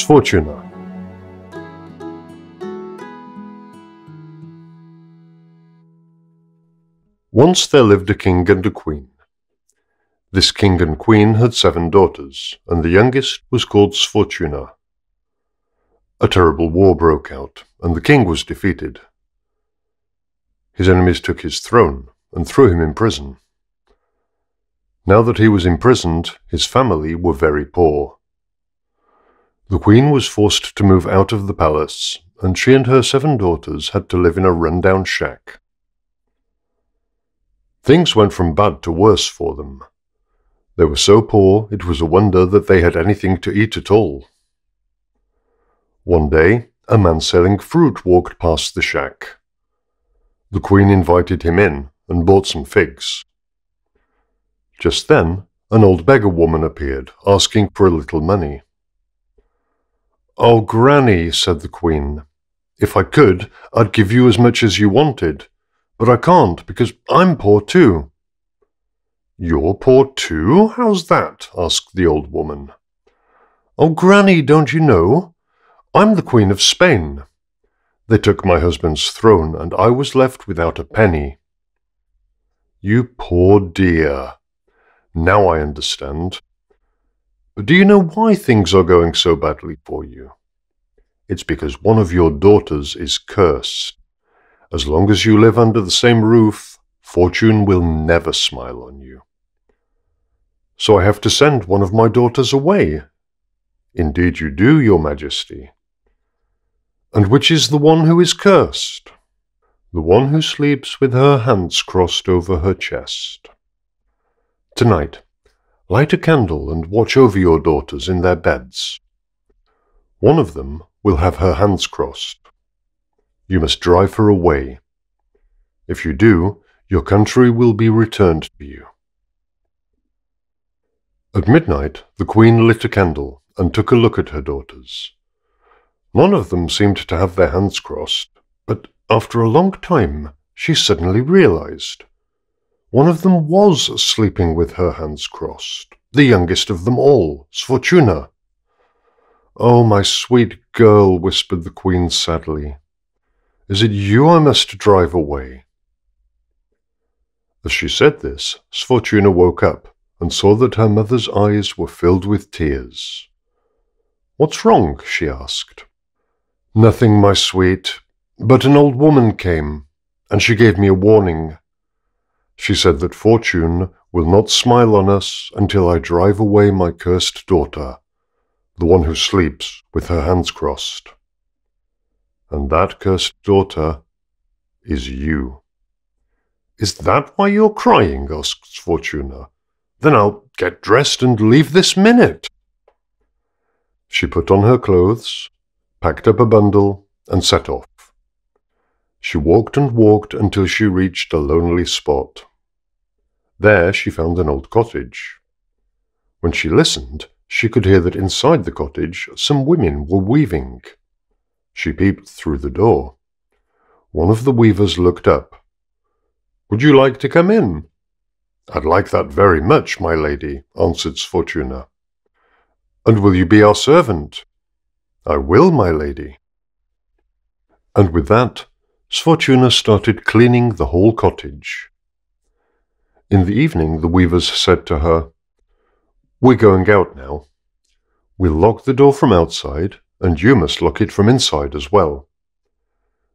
Sfortuna. Once there lived a king and a queen. This king and queen had seven daughters, and the youngest was called Sfortuna. A terrible war broke out, and the king was defeated. His enemies took his throne and threw him in prison. Now that he was imprisoned, his family were very poor. The queen was forced to move out of the palace, and she and her seven daughters had to live in a run-down shack. Things went from bad to worse for them. They were so poor it was a wonder that they had anything to eat at all. One day, a man selling fruit walked past the shack. The queen invited him in and bought some figs. Just then, an old beggar woman appeared, asking for a little money. Oh, Granny, said the queen, if I could, I'd give you as much as you wanted, but I can't because I'm poor too. You're poor too? How's that? asked the old woman. Oh, Granny, don't you know? I'm the Queen of Spain. They took my husband's throne, and I was left without a penny. You poor dear. Now I understand. But do you know why things are going so badly for you? It's because one of your daughters is cursed. As long as you live under the same roof, fortune will never smile on you. So I have to send one of my daughters away. Indeed you do, your majesty. And which is the one who is cursed? The one who sleeps with her hands crossed over her chest. Tonight, light a candle and watch over your daughters in their beds. One of them will have her hands crossed. You must drive her away. If you do, your country will be returned to you. At midnight, the queen lit a candle and took a look at her daughters. None of them seemed to have their hands crossed, but after a long time she suddenly realized. One of them was sleeping with her hands crossed, the youngest of them all, Sfortuna. Oh, my sweet girl, whispered the queen sadly. Is it you I must drive away? As she said this, Sfortuna woke up and saw that her mother's eyes were filled with tears. What's wrong? she asked. Nothing, my sweet, but an old woman came, and she gave me a warning. She said that fortune will not smile on us until I drive away my cursed daughter, the one who sleeps with her hands crossed. And that cursed daughter is you. Is that why you're crying? asked Fortuna. Then I'll get dressed and leave this minute. She put on her clothes, packed up a bundle, and set off. She walked and walked until she reached a lonely spot. There she found an old cottage. When she listened, she could hear that inside the cottage some women were weaving. She peeped through the door. One of the weavers looked up. Would you like to come in? I'd like that very much, my lady, answered Sfortuna. And will you be our servant? I will, my lady. And with that, Sfortuna started cleaning the whole cottage. In the evening, the weavers said to her, We're going out now. We'll lock the door from outside and you must lock it from inside as well.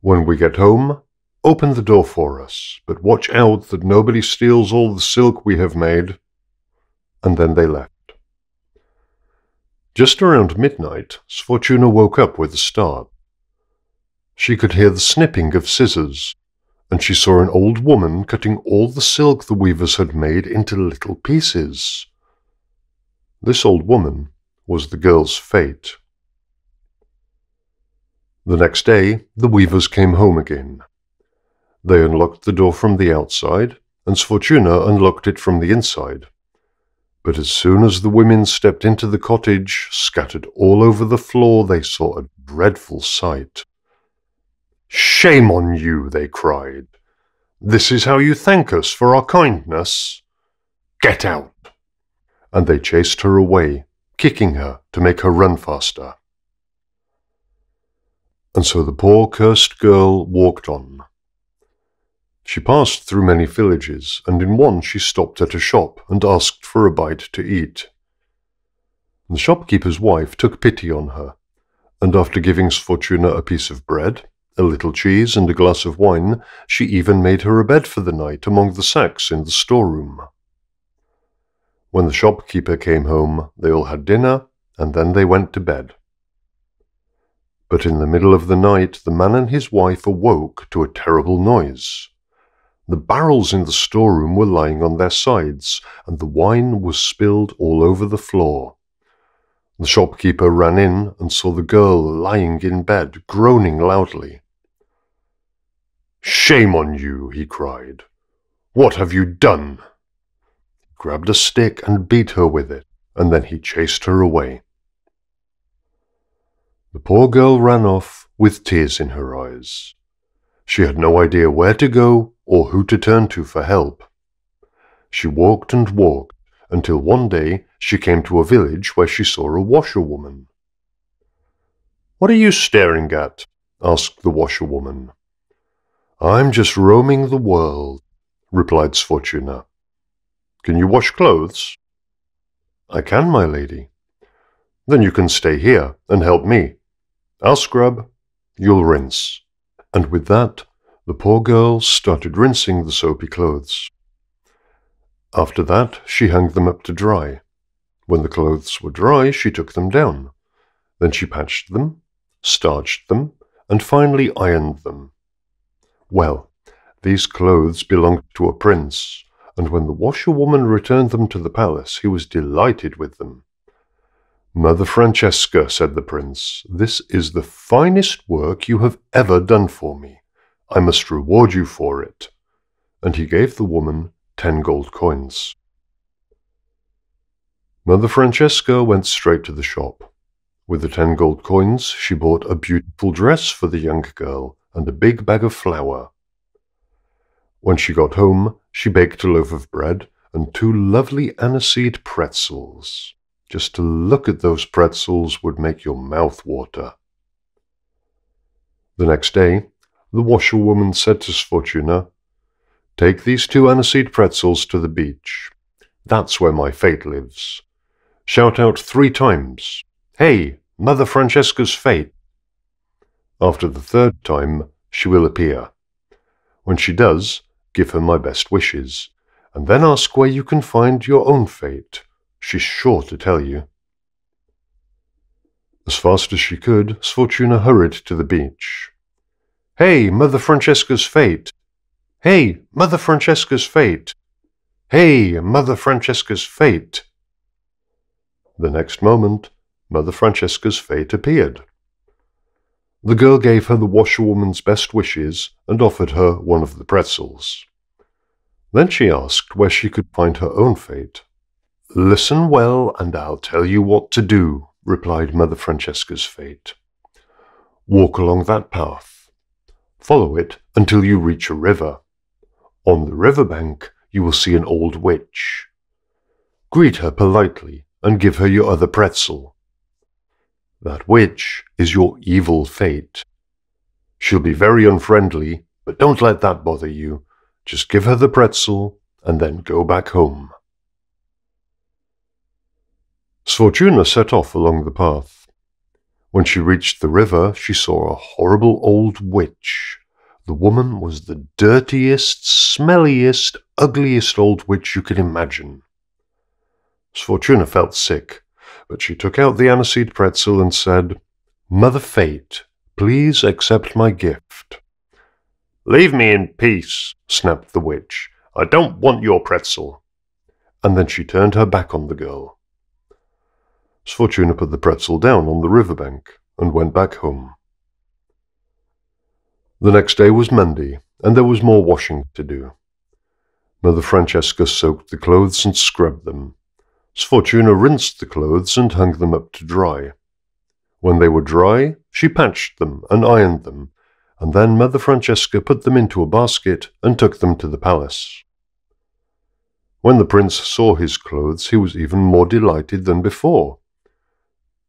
When we get home, open the door for us, but watch out that nobody steals all the silk we have made. And then they left. Just around midnight, Sfortuna woke up with a start. She could hear the snipping of scissors, and she saw an old woman cutting all the silk the weavers had made into little pieces. This old woman was the girl's fate. The next day, the weavers came home again. They unlocked the door from the outside, and Sfortuna unlocked it from the inside. But as soon as the women stepped into the cottage, scattered all over the floor, they saw a dreadful sight. Shame on you, they cried. This is how you thank us for our kindness? Get out! And they chased her away, kicking her to make her run faster. And so the poor cursed girl walked on. She passed through many villages, and in one she stopped at a shop and asked for a bite to eat. The shopkeeper's wife took pity on her, and after giving Sfortuna a piece of bread, a little cheese, and a glass of wine, she even made her a bed for the night among the sacks in the storeroom. When the shopkeeper came home, they all had dinner, and then they went to bed. But in the middle of the night, the man and his wife awoke to a terrible noise. The barrels in the storeroom were lying on their sides, and the wine was spilled all over the floor. The shopkeeper ran in and saw the girl lying in bed, groaning loudly. Shame on you, he cried. What have you done? He grabbed a stick and beat her with it, and then he chased her away. The poor girl ran off with tears in her eyes. She had no idea where to go or who to turn to for help. She walked and walked until one day she came to a village where she saw a washerwoman. What are you staring at? asked the washerwoman. I'm just roaming the world, replied Sfortuna. Can you wash clothes? I can, my lady. Then you can stay here and help me. I'll scrub, you'll rinse. And with that, the poor girl started rinsing the soapy clothes. After that, she hung them up to dry. When the clothes were dry, she took them down. Then she patched them, starched them, and finally ironed them. Well, these clothes belonged to a prince, and when the washerwoman returned them to the palace, he was delighted with them. Mother Francesca, said the prince, this is the finest work you have ever done for me. I must reward you for it. And he gave the woman ten gold coins. Mother Francesca went straight to the shop. With the ten gold coins, she bought a beautiful dress for the young girl and a big bag of flour. When she got home, she baked a loaf of bread and two lovely aniseed pretzels. Just to look at those pretzels would make your mouth water. The next day, the washerwoman said to Sfortuna, Take these two aniseed pretzels to the beach. That's where my fate lives. Shout out three times, Hey, Mother Francesca's fate. After the third time, she will appear. When she does, give her my best wishes, and then ask where you can find your own fate. She's sure to tell you. As fast as she could, Sfortuna hurried to the beach. Hey, Mother Francesca's fate! Hey, Mother Francesca's fate! Hey, Mother Francesca's fate! The next moment, Mother Francesca's fate appeared. The girl gave her the washerwoman's best wishes and offered her one of the pretzels. Then she asked where she could find her own fate. Listen well, and I'll tell you what to do, replied Mother Francesca's fate. Walk along that path. Follow it until you reach a river. On the river bank, you will see an old witch. Greet her politely and give her your other pretzel. That witch is your evil fate. She'll be very unfriendly, but don't let that bother you. Just give her the pretzel and then go back home. Sfortuna set off along the path. When she reached the river, she saw a horrible old witch. The woman was the dirtiest, smelliest, ugliest old witch you could imagine. Sfortuna felt sick, but she took out the aniseed pretzel and said, Mother Fate, please accept my gift. Leave me in peace, snapped the witch. I don't want your pretzel. And then she turned her back on the girl. Sfortuna put the pretzel down on the riverbank and went back home. The next day was Monday, and there was more washing to do. Mother Francesca soaked the clothes and scrubbed them. Sfortuna rinsed the clothes and hung them up to dry. When they were dry, she patched them and ironed them, and then Mother Francesca put them into a basket and took them to the palace. When the prince saw his clothes, he was even more delighted than before.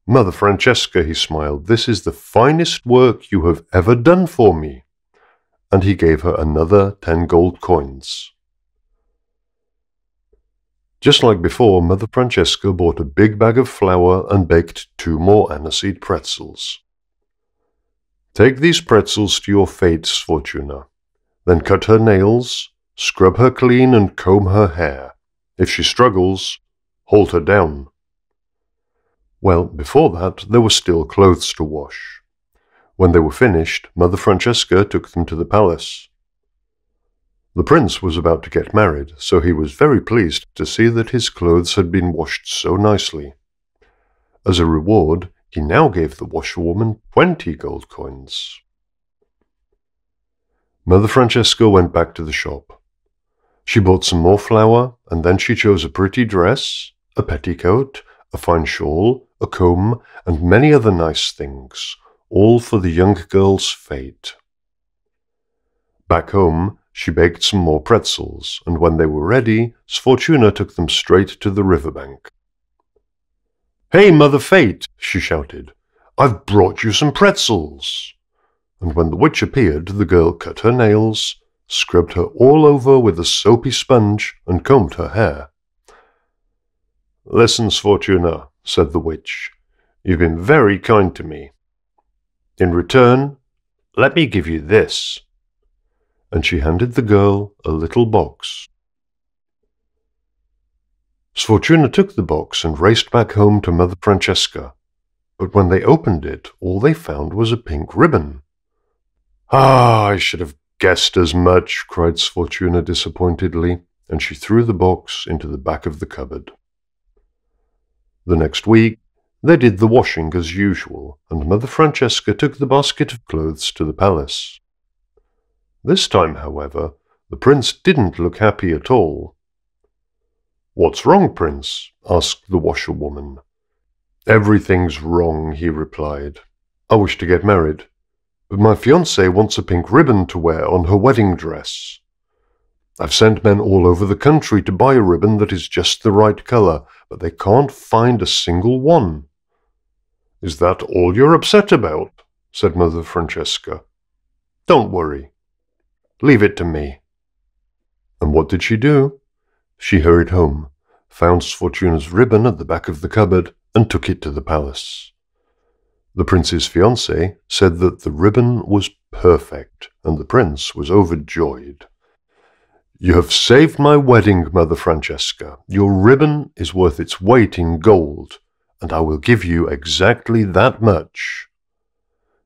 Mother Francesca, he smiled, this is the finest work you have ever done for me. And he gave her another ten gold coins. Just like before, Mother Francesca bought a big bag of flour and baked two more aniseed pretzels. Take these pretzels to your fates, Fortuna. Then cut her nails, scrub her clean, and comb her hair. If she struggles, hold her down. Well, before that, there were still clothes to wash. When they were finished, Mother Francesca took them to the palace. The prince was about to get married, so he was very pleased to see that his clothes had been washed so nicely. As a reward, he now gave the washerwoman twenty gold coins. Mother Francesca went back to the shop. She bought some more flour, and then she chose a pretty dress, a petticoat, a fine shawl, a comb, and many other nice things, all for the young girl's fate. Back home, she baked some more pretzels, and when they were ready, Sfortuna took them straight to the river bank. Hey, Mother Fate, she shouted, I've brought you some pretzels. And when the witch appeared, the girl cut her nails, scrubbed her all over with a soapy sponge, and combed her hair. Listen, Sfortuna, said the witch, you've been very kind to me. In return, let me give you this. And she handed the girl a little box. Sfortuna took the box and raced back home to Mother Francesca. But when they opened it, all they found was a pink ribbon. Ah, I should have guessed as much, cried Sfortuna disappointedly, and she threw the box into the back of the cupboard. The next week, they did the washing as usual, and Mother Francesca took the basket of clothes to the palace. This time, however, the prince didn't look happy at all. What's wrong, prince? asked the washerwoman. Everything's wrong, he replied. I wish to get married, but my fiancée wants a pink ribbon to wear on her wedding dress. I've sent men all over the country to buy a ribbon that is just the right color, but they can't find a single one. Is that all you're upset about? said Mother Francesca. Don't worry. Leave it to me. And what did she do? She hurried home, found Sfortuna's ribbon at the back of the cupboard, and took it to the palace. The prince's fiancée said that the ribbon was perfect, and the prince was overjoyed. You have saved my wedding, Mother Francesca. Your ribbon is worth its weight in gold, and I will give you exactly that much.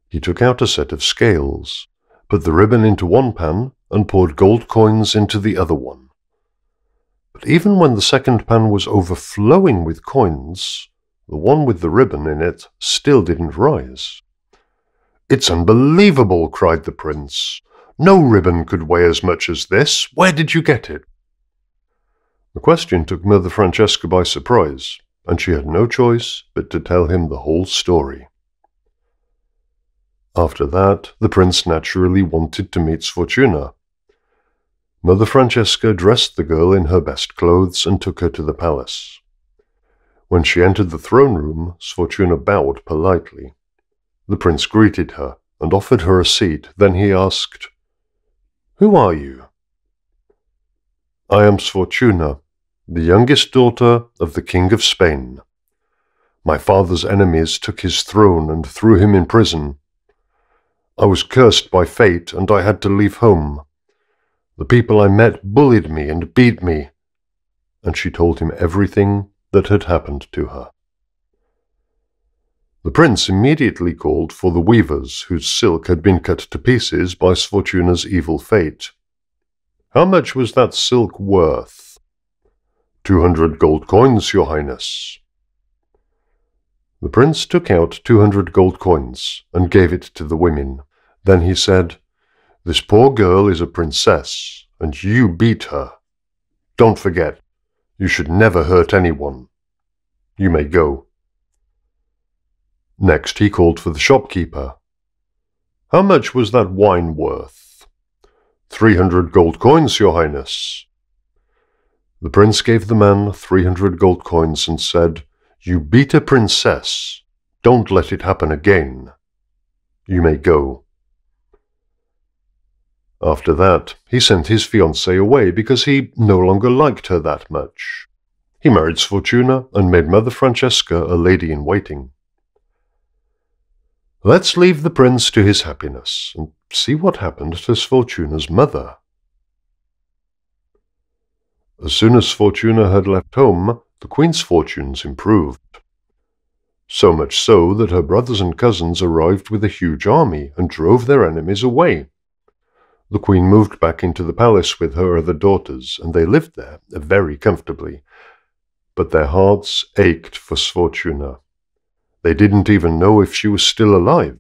He took out a set of scales, put the ribbon into one pan, and poured gold coins into the other one. But even when the second pan was overflowing with coins, the one with the ribbon in it still didn't rise. It's unbelievable, cried the prince. No ribbon could weigh as much as this. Where did you get it? The question took Mother Francesca by surprise, and she had no choice but to tell him the whole story. After that, the prince naturally wanted to meet Sfortuna. Mother Francesca dressed the girl in her best clothes and took her to the palace. When she entered the throne room, Sfortuna bowed politely. The prince greeted her and offered her a seat. Then he asked, who are you? I am Sfortuna, the youngest daughter of the King of Spain. My father's enemies took his throne and threw him in prison. I was cursed by fate, and I had to leave home. The people I met bullied me and beat me. And she told him everything that had happened to her. The prince immediately called for the weavers whose silk had been cut to pieces by Sfortuna's evil fate. How much was that silk worth? Two hundred gold coins, your highness. The prince took out two hundred gold coins and gave it to the women. Then he said, This poor girl is a princess, and you beat her. Don't forget, you should never hurt anyone. You may go. Next he called for the shopkeeper. How much was that wine worth? Three hundred gold coins, your highness. The prince gave the man three hundred gold coins and said, You beat a princess. Don't let it happen again. You may go. After that, he sent his fiancée away because he no longer liked her that much. He married Sfortuna and made Mother Francesca a lady in waiting. Let's leave the prince to his happiness and see what happened to Sfortuna's mother. As soon as Sfortuna had left home, the queen's fortunes improved. So much so that her brothers and cousins arrived with a huge army and drove their enemies away. The queen moved back into the palace with her other daughters, and they lived there very comfortably. But their hearts ached for Sfortuna. They didn't even know if she was still alive.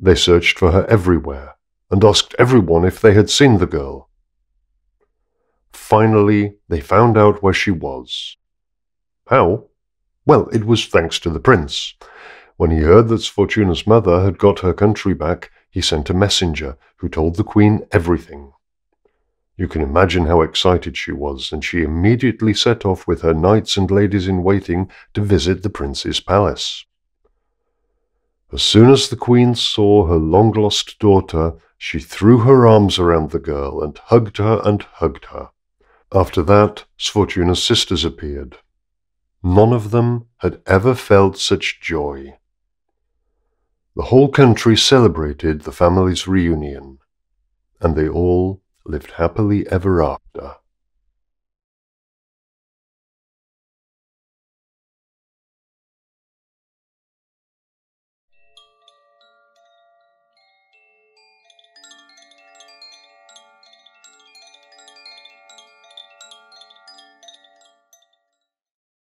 They searched for her everywhere, and asked everyone if they had seen the girl. Finally, they found out where she was. How? Well, it was thanks to the prince. When he heard that Sfortuna's mother had got her country back, he sent a messenger who told the queen everything. You can imagine how excited she was, and she immediately set off with her knights and ladies in waiting to visit the prince's palace. As soon as the queen saw her long lost daughter, she threw her arms around the girl and hugged her and hugged her. After that, Sfortuna's sisters appeared. None of them had ever felt such joy. The whole country celebrated the family's reunion, and they all lived happily ever after.